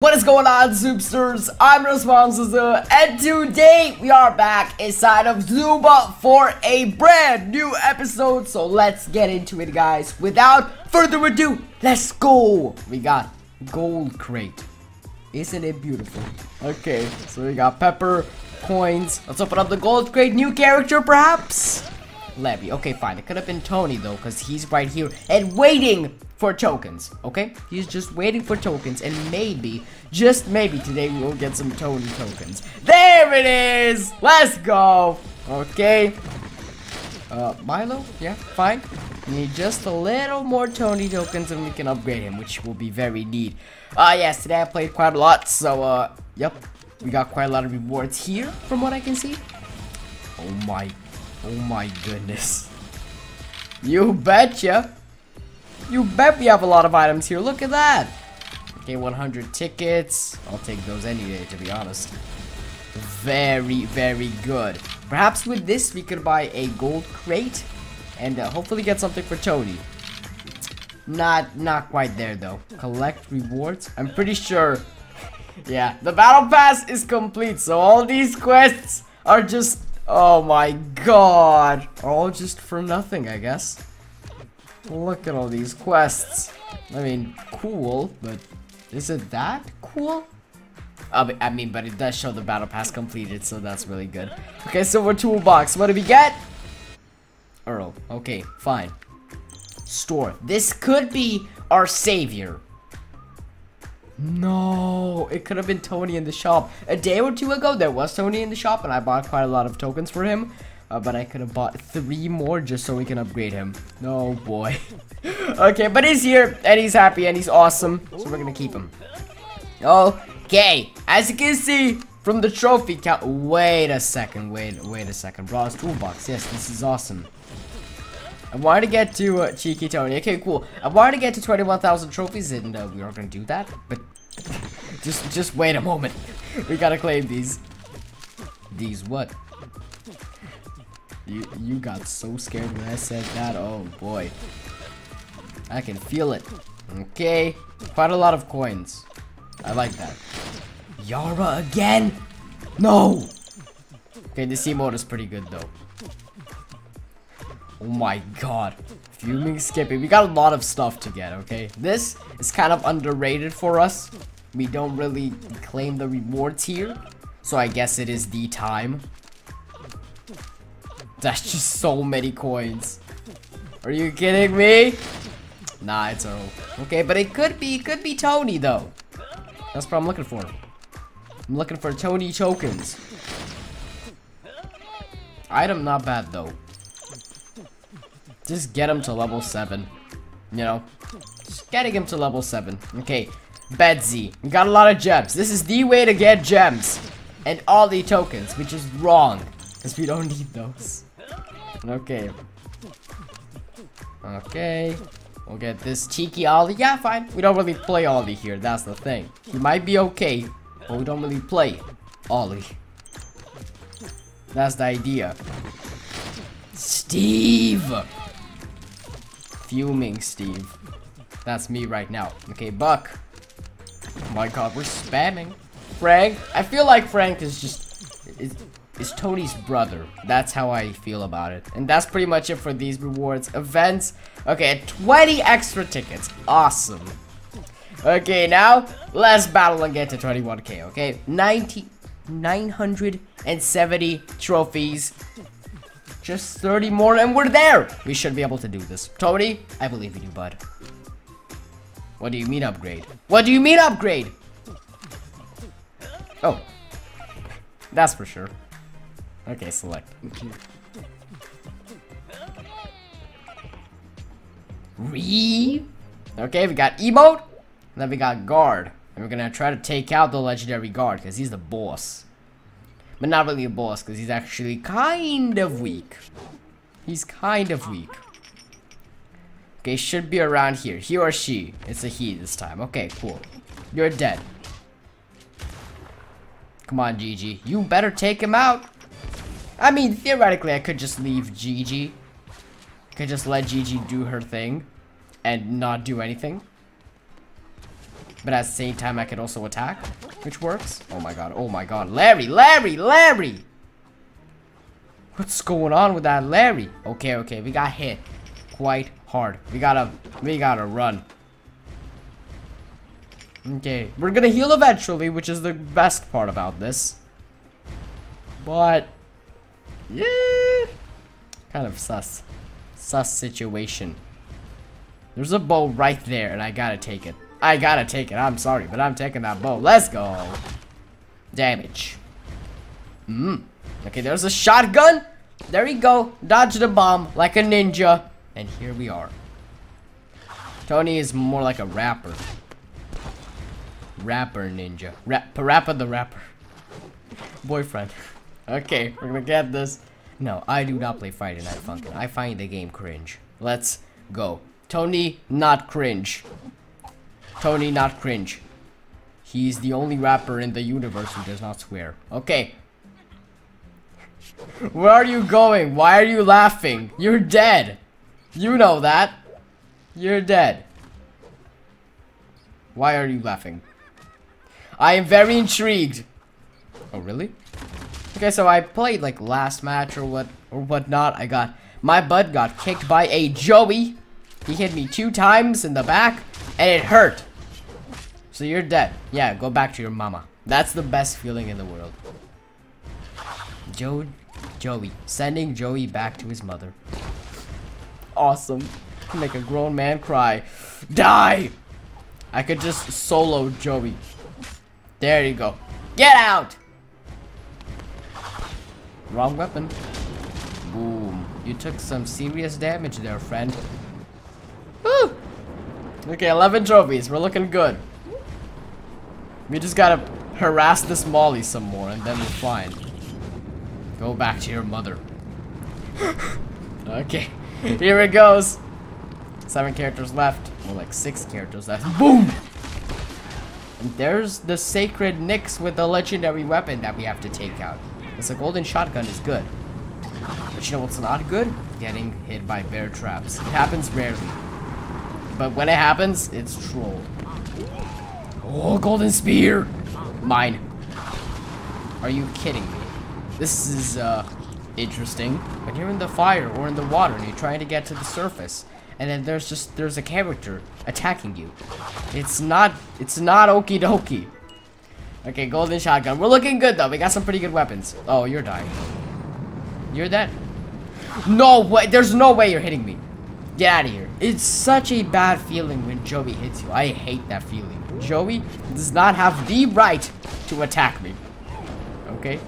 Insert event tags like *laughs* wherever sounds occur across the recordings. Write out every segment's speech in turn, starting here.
What is going on, Zoopsters? I'm Responsible, and today we are back inside of Zooba for a brand new episode. So let's get into it, guys. Without further ado, let's go. We got Gold Crate. Isn't it beautiful? Okay, so we got Pepper, coins. Let's open up the Gold Crate. New character, perhaps? Levy. Okay, fine. It could have been Tony, though, because he's right here and waiting for tokens, okay? He's just waiting for tokens, and maybe, just maybe, today we will get some Tony tokens. There it is! Let's go! Okay. Uh, Milo? Yeah, fine. Need just a little more Tony tokens and we can upgrade him, which will be very neat. Uh, yes, today I played quite a lot, so, uh, yep. We got quite a lot of rewards here, from what I can see. Oh my, oh my goodness. You betcha. You bet we have a lot of items here. Look at that. Okay, 100 tickets. I'll take those any day, to be honest. Very, very good. Perhaps with this, we could buy a gold crate and uh, hopefully get something for Tony. Not, not quite there though. Collect rewards. I'm pretty sure. *laughs* yeah, the battle pass is complete. So all these quests are just, oh my god, all just for nothing, I guess. Look at all these quests. I mean, cool, but is it that cool? I mean, but it does show the battle pass completed, so that's really good. Okay, we're toolbox. What do we get? Earl. Okay, fine. Store. This could be our savior. No, it could have been Tony in the shop. A day or two ago, there was Tony in the shop, and I bought quite a lot of tokens for him. Uh, but I could have bought three more just so we can upgrade him. No, boy. *laughs* okay, but he's here, and he's happy, and he's awesome. So we're gonna keep him. Okay, as you can see from the trophy count. Wait a second, wait, wait a second. Brawl's Toolbox. Yes, this is awesome. I wanted to get to uh, Cheeky Tony. Okay, cool. I wanted to get to 21,000 trophies, and uh, we are gonna do that. But just, just wait a moment. we gotta claim these. These what? You, you got so scared when I said that. Oh boy. I can feel it. Okay. Quite a lot of coins. I like that. Yara again? No! Okay, this emote is pretty good though. Oh my god. Fuming Skippy. We got a lot of stuff to get, okay? This is kind of underrated for us. We don't really claim the rewards here. So I guess it is the time. That's just so many coins. Are you kidding me? Nah, it's. Okay, but it could be, could be Tony though. That's what I'm looking for. I'm looking for Tony tokens. Item not bad though. Just get him to level 7. You know? Just getting him to level 7. Okay. Betsy. Got a lot of gems. This is the way to get gems. And all the tokens, which is wrong. Because we don't need those. Okay. Okay. We'll get this cheeky Ollie. Yeah, fine. We don't really play Ollie here. That's the thing. He might be okay, but we don't really play Ollie. That's the idea. Steve! Fuming Steve. That's me right now. Okay, Buck. My god, we're spamming. Frank. I feel like Frank is just... Is, is Tony's brother. That's how I feel about it. And that's pretty much it for these rewards. Events. Okay, 20 extra tickets. Awesome. Okay, now let's battle and get to 21k, okay? 90, 970 trophies. Just 30 more and we're there. We should be able to do this. Tony, I believe in you, bud. What do you mean upgrade? What do you mean upgrade? Oh. That's for sure. Okay, select. Re. Okay, we got emote. then we got guard. And we're gonna try to take out the legendary guard because he's the boss. But not really a boss because he's actually kind of weak. He's kind of weak. Okay, should be around here. He or she. It's a he this time. Okay, cool. You're dead. Come on, Gigi. You better take him out. I mean, theoretically, I could just leave Gigi. Could just let Gigi do her thing and not do anything. But at the same time, I could also attack, which works. Oh my god, oh my god. Larry, Larry, Larry! What's going on with that Larry? Okay, okay, we got hit quite hard. We gotta, we gotta run. Okay, we're gonna heal eventually, which is the best part about this. But, yeah, kind of sus. Sus situation. There's a bow right there, and I gotta take it. I gotta take it. I'm sorry, but I'm taking that bow. Let's go. Damage. Hmm. Okay, there's a shotgun. There you go. Dodge the bomb like a ninja. And here we are. Tony is more like a rapper. Rapper ninja. Rap the rapper. Boyfriend. *laughs* Okay, we're gonna get this. No, I do not play Friday Night Funkin'. I find the game cringe. Let's go. Tony, not cringe. Tony, not cringe. He's the only rapper in the universe who does not swear. Okay. *laughs* Where are you going? Why are you laughing? You're dead. You know that. You're dead. Why are you laughing? I am very intrigued. Oh, really? Okay, so I played like last match or what or whatnot. I got my butt got kicked by a Joey. He hit me two times in the back and it hurt. So you're dead. Yeah, go back to your mama. That's the best feeling in the world. Joe, Joey, sending Joey back to his mother. Awesome. Make a grown man cry. Die! I could just solo Joey. There you go. Get out! Wrong weapon. Boom. You took some serious damage there, friend. Woo! Okay, 11 trophies. We're looking good. We just gotta harass this Molly some more, and then we're fine. Go back to your mother. *gasps* okay, *laughs* here it goes. Seven characters left. Well, like six characters left. *laughs* Boom! And there's the sacred Nyx with the legendary weapon that we have to take out. A golden shotgun is good. But you know what's not good? Getting hit by bear traps. It happens rarely. But when it happens, it's trolled. Oh, golden spear! Mine. Are you kidding me? This is, uh, interesting. When you're in the fire or in the water and you're trying to get to the surface, and then there's just, there's a character attacking you. It's not, it's not okie dokie. Okay, golden shotgun. We're looking good, though. We got some pretty good weapons. Oh, you're dying. You're dead. No way. There's no way you're hitting me. Get out of here. It's such a bad feeling when Joey hits you. I hate that feeling. Joey does not have the right to attack me. Okay?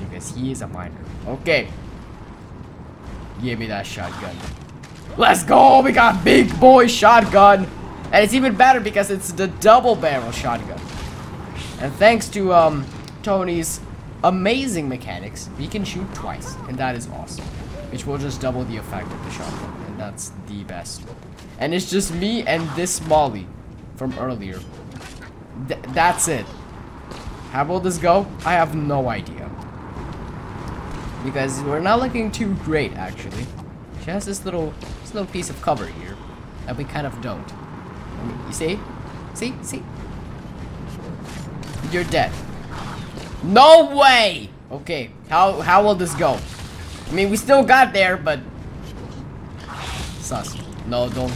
Because he is a minor. Okay. Give me that shotgun. Let's go! We got big boy shotgun! And it's even better because it's the double barrel shotgun. And thanks to um, Tony's amazing mechanics, we can shoot twice. And that is awesome. Which will just double the effect of the shotgun. And that's the best. And it's just me and this Molly from earlier. Th that's it. How will this go? I have no idea. Because we're not looking too great, actually. She has this little, this little piece of cover here that we kind of don't. You see? See? See? You're dead. No way! Okay, how how will this go? I mean, we still got there, but... Sus. No, don't...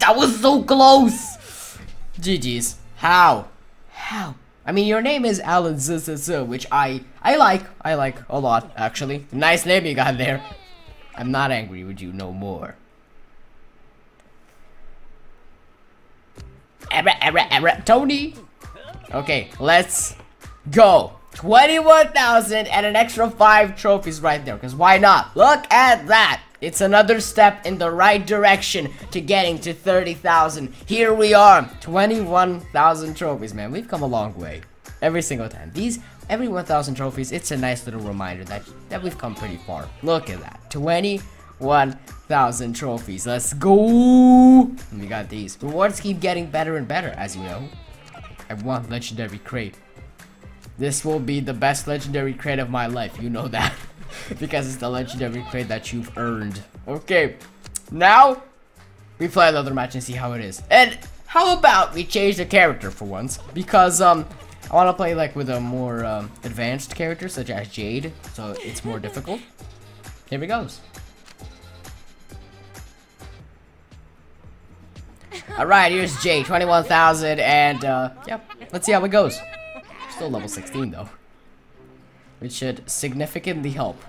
That was so close! GG's. How? How? I mean, your name is Alan Z, which I I like. I like a lot, actually. Nice name you got there. I'm not angry with you no more. Error, error, error. Tony! Okay, let's go. 21,000 and an extra 5 trophies right there. Because why not? Look at that. It's another step in the right direction to getting to 30,000. Here we are. 21,000 trophies, man. We've come a long way. Every single time. These, every 1,000 trophies, it's a nice little reminder that, that we've come pretty far. Look at that. 21,000 trophies. Let's go. We got these. Rewards keep getting better and better, as you know. I want legendary crate. This will be the best legendary crate of my life. You know that. *laughs* because it's the legendary crate that you've earned. Okay. Now, we play another match and see how it is. And how about we change the character for once? Because, um, I want to play, like, with a more, um, advanced character, such as Jade, so it's more difficult. Here we goes. *laughs* Alright, here's Jade, 21,000, and, uh, yep, let's see how it goes. Still level 16, though. Which should significantly help.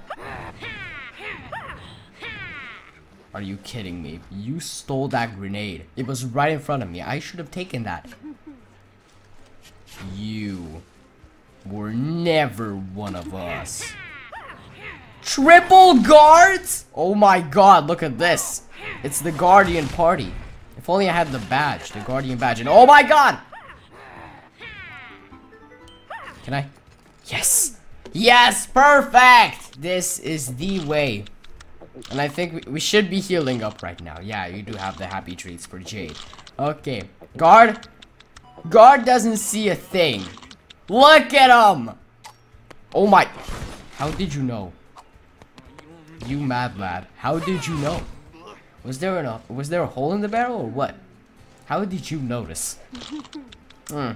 Are you kidding me? You stole that grenade. It was right in front of me. I should have taken that. You were never one of us. Triple guards? Oh my god, look at this. It's the Guardian party. If only I had the badge, the Guardian badge. And oh my god! Can I? Yes! Yes, perfect! This is the way. And I think we, we should be healing up right now. Yeah, you do have the happy treats for Jade. Okay. Guard. Guard doesn't see a thing. Look at him! Oh my. How did you know? You mad lad. How did you know? Was there a was there a hole in the barrel or what? How did you notice? Hmm.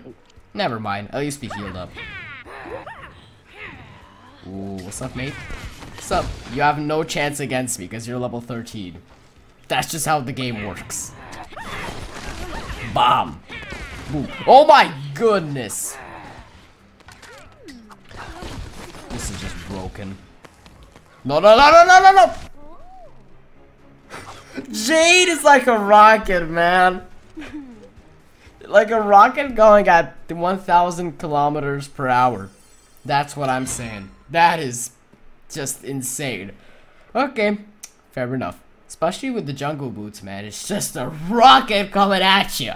Never mind. At least be healed up. Ooh, what's up, mate? What's up? You have no chance against me because you're level 13. That's just how the game works. Bomb. Oh my goodness. This is just broken. No, no, no, no, no, no, no. *laughs* Jade is like a rocket, man. Like a rocket going at 1,000 kilometers per hour. That's what I'm saying. That is just insane. Okay, fair enough. Especially with the jungle boots, man. It's just a rocket coming at you.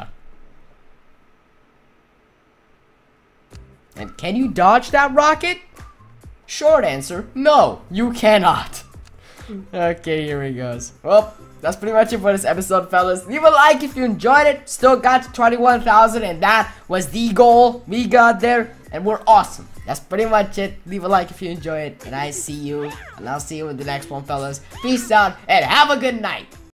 And can you dodge that rocket? Short answer, no, you cannot. okay, here he goes. Well, that's pretty much it for this episode, fellas. Leave a like if you enjoyed it. Still got 21,000, and that was the goal. We got there, and we're awesome. That's pretty much it. Leave a like if you enjoy it, and I see you, and I'll see you in the next one, fellas. Peace out, and have a good night.